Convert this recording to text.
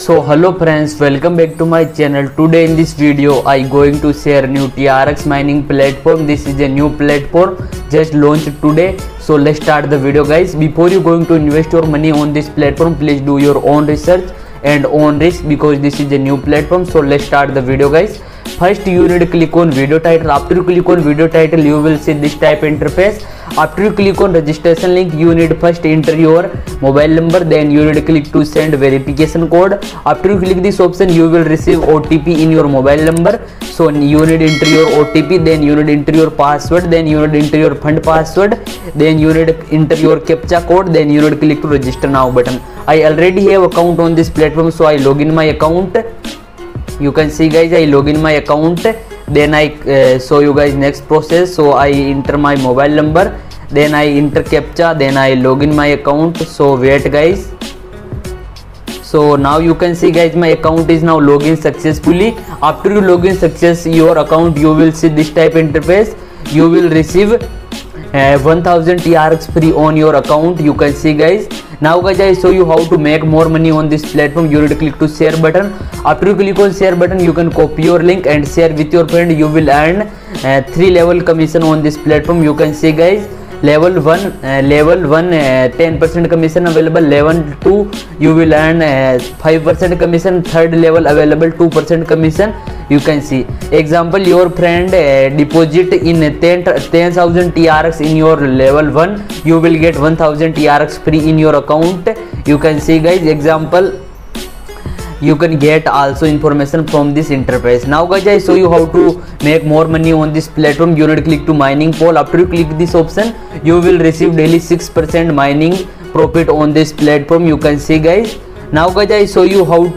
so hello friends welcome back to my channel. Today in this video i going to share new trx mining platform. This is a new platform just launched today. So let's start the video guys. Before you going to invest your money on this platform please do your own research and own risk because this is a new platform. So let's start the video guys first you need to click on video title after you click on video title you will see this type interface after you click on registration link you need first enter your mobile number then you need to click to send verification code after you click this option you will receive otp in your mobile number so you need enter your otp then you need enter your password then you need enter your fund password then you need enter your captcha code then you need click to register now button i already have account on this platform so i log in my account you can see guys i log in my account then i uh, show you guys next process. So i enter my mobile number then i enter captcha then i log in my account. So wait guys. So now you can see guys my account is now login successfully. After you login success your account you will see this type interface. You will receive uh, 1000 trx free on your account. You can see guys now guys i show you how to make more money on this platform. You need to click to share button. After you click on share button you can copy your link and share with your friend. You will earn uh, three level commission on this platform. You can see guys level one level one ten percent commission available level two you will earn five percent commission third level available two percent commission you can see example your friend deposit in ten ten thousand T R X in your level one you will get one thousand T R X free in your account you can see guys example you can get also information from this interface now guys i show you how to make more money on this platform. You need to click to mining pool after you click this option you will receive daily 6% mining profit on this platform. You can see guys. Now guys i show you how to